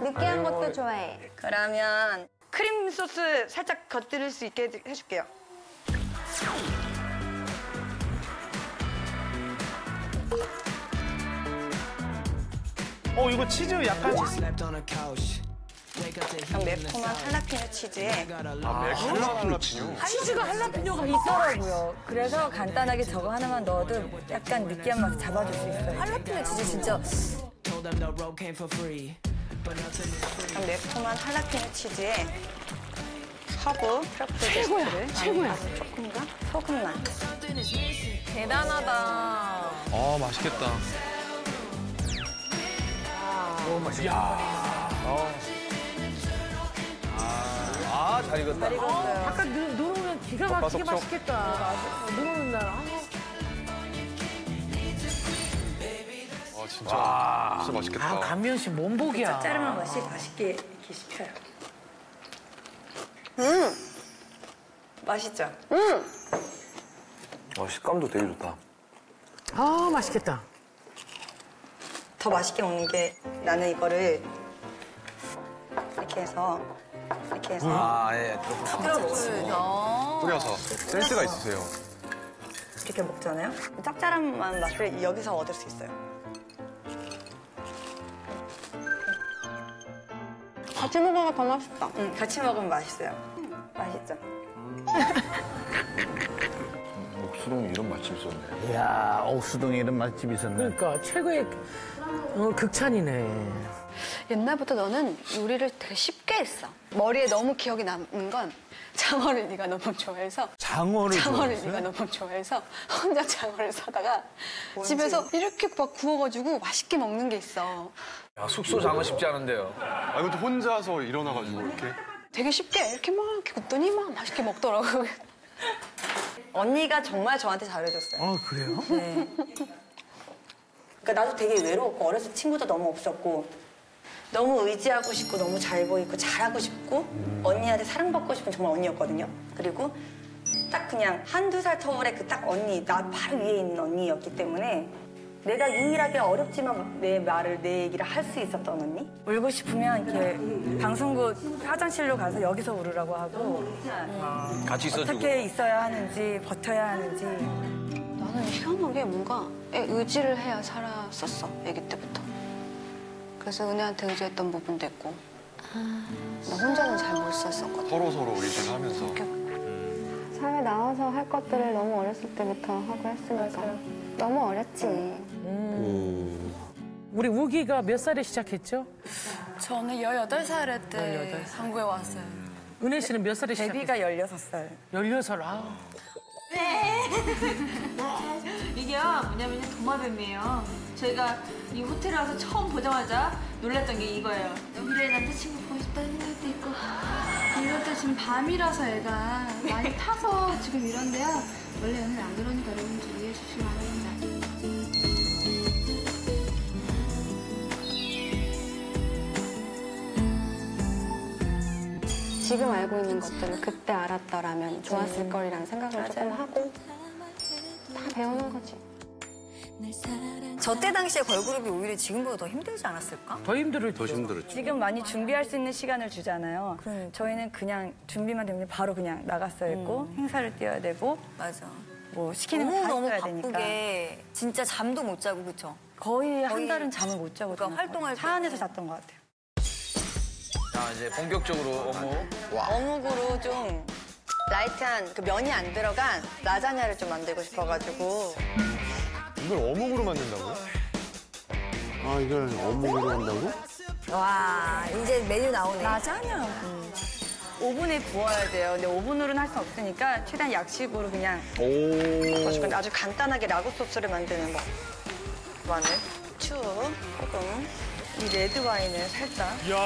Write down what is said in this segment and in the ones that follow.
느끼한 것도 좋아해. 그러면 크림 소스 살짝 곁들일 수 있게 해줄게요. 어 이거 치즈 약간 the 매콤한. 할라피뇨 치즈에 아. 할라피뇨. 치즈가 할라피뇨가 있더라고요. 그래서 간단하게 저거 하나만 넣어도 약간 느끼한 맛을 잡아줄 수 있어요. 할라피뇨 치즈 진짜 매콤한 할라피뇨 치즈에 허브 트러플 최고야, 최고야. 조금만 소금만. 대단하다. 아, 맛있겠다. 아 잘 익었다. 아까 누- 누르면 기가 막히게. 맛있겠다. 누르는 날. 아. 진짜. 진짜 맛있겠다. 아, 감미연 씨 몸복이야. 짜르만 맛이 맛있게 이렇게 씹혀요. 맛있죠? 어, 식감도 되게 좋다. 아, 맛있겠다. 더 맛있게 먹는 게 나는 이거를 이렇게 해서 이렇게 해서 아 예. 조금 뿌려서. 센스가 있으세요. 이렇게 먹잖아요. 짭짤한 맛을 여기서 얻을 수 있어요. 같이 먹어가 더 맛있다. 응, 같이 먹으면 맛있어요. 맛있죠? 목수동에 이런 맛집 있었네. 이야 옥수동에 이런 맛집이 있었네. 그러니까 최고의 어, 극찬이네. 옛날부터 너는 요리를 되게 쉽게 했어. 머리에 너무 기억이 남는 건 장어를 네가 너무 좋아해서 장어를 장어를 좋아했어요? 네가 너무 좋아해서 혼자 장어를 사다가 집에서 이렇게 막 구워가지고 맛있게 먹는 게 있어. 야, 숙소 장어 쉽지 않은데요. 아, 이것도 혼자서 일어나가지고 이렇게. 되게 쉽게 이렇게 막 이렇게 굽더니 막 맛있게 먹더라고. 언니가 정말 저한테 잘해줬어요. 아, 그래요? 네. 그러니까 나도 되게 외로웠고 어렸을 때 친구도 너무 없었고 너무 의지하고 싶고 너무 잘 보이고 잘하고 싶고 언니한테 사랑받고 싶은 정말 언니였거든요. 그리고 딱 그냥 한두 살 터울의 그딱 언니 나 바로 위에 있는 언니였기 때문에 내가 유일하게 어렵지만 내 말을 내 얘기를 할 수 있었던 언니? 울고 싶으면 이렇게 방송국 화장실로 가서 여기서 울으라고 하고 같이 있어주고. 어떻게 있어야 하는지 버텨야 하는지 나는 희한하게 뭔가 애 의지를 해야 살았었어, 아기 때부터. 그래서 은혜한테 의지했던 부분도 있고. 나 혼자는 잘 못 썼었거든. 서로 서로 의지하면서. 사회 나와서 할 것들을 너무 어렸을 때부터 하고 했으니까. 너무 어렸지. 우리 우기가 몇 살에 시작했죠? 저는 18살 때 한국에 왔어요. 은혜 씨는 몇 살에 시작했어요? 데뷔가 16살. 16살. 아. 이게요 뭐냐면 도마뱀이에요. 저희가 이 호텔에 와서 처음 보자마자 놀랐던 게 이거예요. 미래 남자친구 보고 싶다는 생각도 있고 때 지금 밤이라서 애가 많이 타서 지금 이런데요. 원래 오늘 안 그러니까 여러분 좀 이해해 주시기 바랍니다. 지금 알고 있는 것들을 그때 알았더라면 좋았을 거리라는 생각을 조금 하고 다 배우는 거지. 저때 당시에 걸그룹이 오히려 지금보다 더 힘들지 않았을까? 더 힘들을 더 힘들었죠. 지금 많이 준비할 수 있는 시간을 주잖아요. 저희는 그냥 준비만 되면 바로 그냥 나갔어야 했고 행사를 뛰어야 되고 맞아. 뭐 시키는 거다 너무 해야 되니까 바쁘게 진짜 잠도 못 자고 그쵸? 거의, 한 거의 달은 잠을 못 자고 그러니까. 활동할 차 때. 안에서 잤던 것 같아요. 자 이제 본격적으로 업무. 어묵으로 좀 light한 그 면이 안 들어간 라자냐를 좀 만들고 싶어가지고 이걸 어묵으로 만든다고요? 아 이걸 어묵으로 한다고? 와 이제 메뉴 나오네. 라자냐. 오븐에 구워야 돼요. 근데 오븐으로는 할 수 없으니까 최대한 약식으로 그냥 건데 아주 간단하게 라구 소스를 만드는 법. 마늘, 후추, 소금, 이 레드 와인을 살짝. 이야.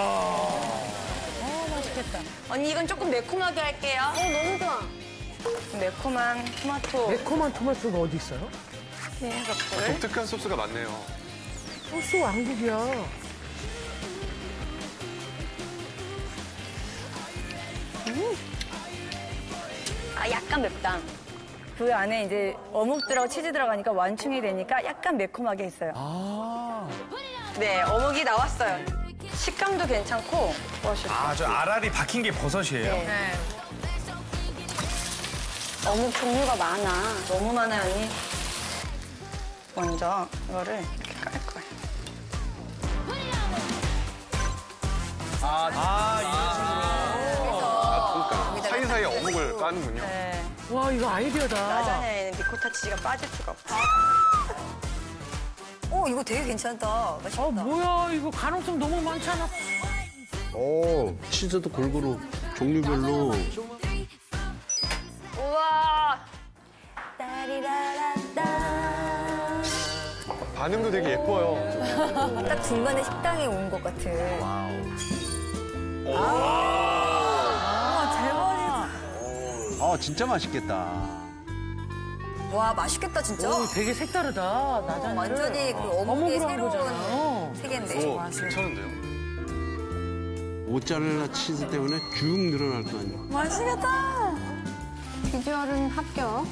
어 맛있겠다. 언니 이건 조금 매콤하게 할게요. 어 너무 좋아. 매콤한 토마토 매콤한 토마토가 어디 있어요? 흰석을 독특한 소스가 많네요. 소스 왕국이야. 아 약간 맵다. 그 안에 이제 어묵 들어가고 치즈 들어가니까 완충이 되니까 약간 매콤하게 했어요. 아. 네 어묵이 나왔어요. 식감도 괜찮고 아, 저 알알이 박힌 게 버섯이에요? 네. 어묵 종류가 많아. 너무 많아요, 언니. 먼저 이거를 이렇게 깔 거예요. 그러니까 사이사이에 어묵을 까는군요. 와 이거 아이디어다. 라자냐에는 리코타 치즈가 빠질 수가 없어. 어, 이거 되게 괜찮다. 맛있겠다. 어 뭐야 이거 가능성 너무 많잖아. 오, 치즈도 골고루 종류별로. 우와. 반응도 되게 예뻐요. 딱 중간에 식당에 온 것 같은. 와, 대박이다. 아, 진짜 맛있겠다. 와, 맛있겠다, 진짜. 오 되게 색다르다. 나잔 완전히 그 어묵의 어묵으로 한 거잖아. 새로운 세계인데. 오, 괜찮은데요? 모짜렐라 치즈 때문에 쭉 늘어날 거 아니야. 맛있겠다. 비주얼은 합격.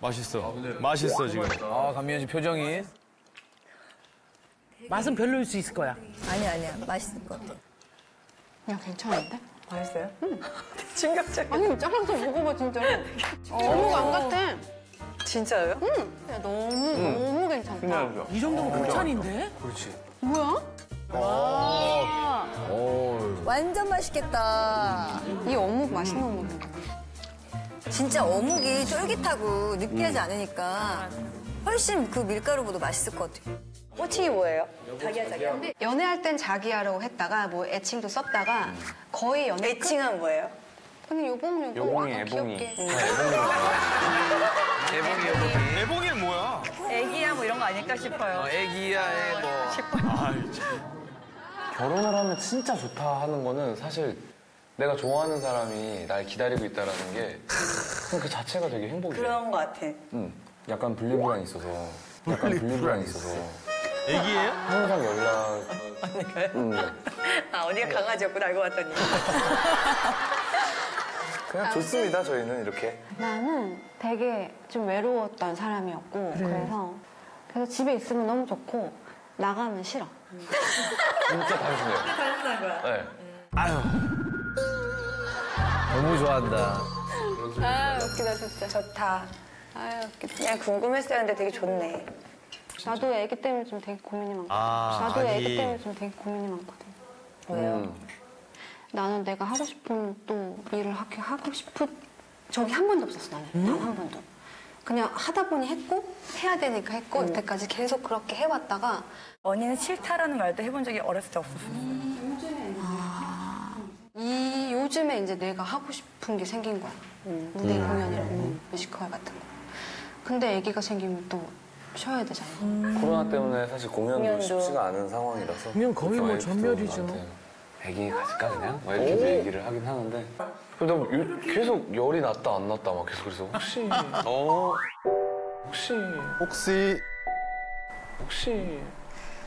맛있어. 맛있어, 지금. 아, 감미연 씨 표정이. 맛은 별로일 수 있을 거야. 아니야, 아니야. 맛있을 것 같아. 야 괜찮은데? 맛있어요? 충격적. 아니 잘라서 먹어봐 진짜. 어묵 안 같아. 진짜요? 응. 야, 너무 너무 괜찮다. 이 정도면 극찬인데? 뭐야? 완전 맛있겠다. 이 어묵 맛있는 어묵인데. 진짜 어묵이 쫄깃하고 느끼하지 않으니까 훨씬 그 밀가루보다 맛있을 것 같아. 호칭이 뭐예요? 연애할 땐 자기야라고 했다가 뭐 애칭도 썼다가 거의 연애 끝- 애칭은 뭐예요? 그냥 요봉 요봉 요봉이, 아, 애봉이. 귀엽게. 애봉이, 애봉이. 대봉이는 뭐야? 애기야 뭐 이런 거 아닐까 싶어요. 어, 애기야, 애 뭐. 결혼을 하면 진짜 좋다 하는 거는 사실 내가 좋아하는 사람이 날 기다리고 있다라는 게 그 자체가 되게 행복이에요. 그런 거 같아. 응. 약간 분리불안이 있어서 약간 분리불안이 있어서 애기예요? 항상 연락 응. 아, 언니가 강아지였구나, 알고 봤더니. 그냥 좋습니다 저희는 이렇게 나는 되게 좀 외로웠던 사람이었고 그래서 그래서 집에 있으면 너무 좋고 나가면 싫어. 진짜 단순해요. 단순한 거야. 네. 너무 좋아한다. 아 웃기다 진짜. 좋다. 아 웃기다. 그냥 궁금했었는데 되게 좋네. 나도 애기 때문에 좀 되게 고민이 많거든. 아, 나도 애기 아기. 때문에 좀 되게 고민이 많거든. 음. 나는 내가 하고 싶은 또 일을 하, 하고 싶은 적이 한 번도 없었어 나는. 단한 번도. 그냥 하다 보니 했고 해야 되니까 했고 여태까지 계속 그렇게 해왔다가 언니는 싫다라는 말도 해본 적이 어렸을 때 없었어. 이 요즘에 이제 내가 하고 싶은 게 생긴 거야. 무대 공연이랑 뮤지컬 같은 거. 근데 아기가 생기면 또 쉬어야 되잖아 코로나 때문에 사실 공연도, 공연도. 쉽지가 않은 상황이라서 공연 거의 뭐 전멸이죠. 애기 가질까 그냥? 막 이렇게 얘기를 하긴 하는데 근데 나 요- 계속 열이 났다 안 났다 막 계속 그래서 혹시 어, 혹시 혹시 혹시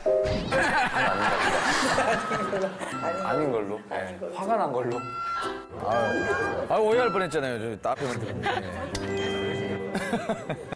아니, 아닌가 보다. 아닌 걸로. 네. 화가 난 걸로. 아, 오해할 뻔했잖아요. 저 앞에만 들었는데.